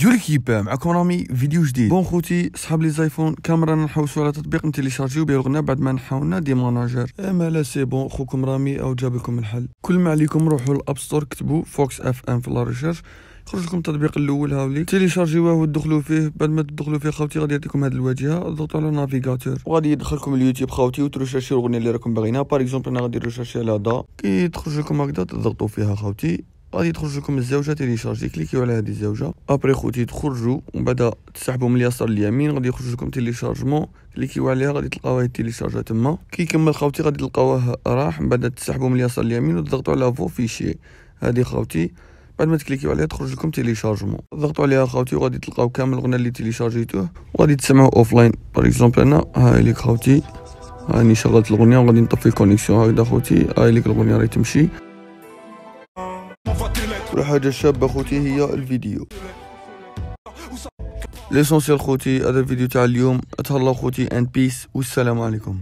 Yo l'équipe معكم رامي فيديو جديد bon خوتي صحاب les iPhone كامل رانا نحوسو على تطبيق نتيليشارجيو بيه الغنى بعد ما نحاولنا des managers اما là c'est bon خوكم رامي أو جاب لكم الحل كل ما عليكم روحوا ل App Store كتبوا Fox FM في la recherche يخرج لكم التطبيق الأول هاولي تيليشارجيوه وتدخلوا فيه بعد ما تدخلوا فيه خوتي غادي يعطيكم هذه الواجهه ضغطوا على navigateur وغادي يدخلكم اليوتيوب خوتي وترشاشيو الاغنيه اللي راكم باغينها par exemple أنا غادي نرشاشي على دا كي تخرج لكم هكذا تضغطوا فيها خوتي غادي تخرج لكم الزوجه télécharger كليكيو على هذه الزوجة. après خوتي تخرجوا ومن بعد تسحبوا من اليسار لليمين غادي يخرج لكم téléchargement. كليكيو عليها غادي تلقاوها تيليشارجا تما. كي يكمل خوتي غادي تلقاوه راح من بعد تسحبوا من اليسار لليمين وتضغطوا على فو فيشي هذه خوتي. بعد ما تكليكيو عليها تخرج لكم téléchargement. ضغطوا عليها خوتي وغادي تلقاو كامل الغنى اللي تيليشارجيتوه. وغادي تسمعوا offline par exemple أنا هاي ليك خوتي. هاني شغلت الاغنيه وغادي نطفي ال connexion هكذا خوتي هاي ليك الاغنيه راهي تمشي. والحاجة شابة خوتي هي الفيديو l'essentiel خوتي هذا الفيديو تاع اليوم اتهلاو خوتي and peace والسلام عليكم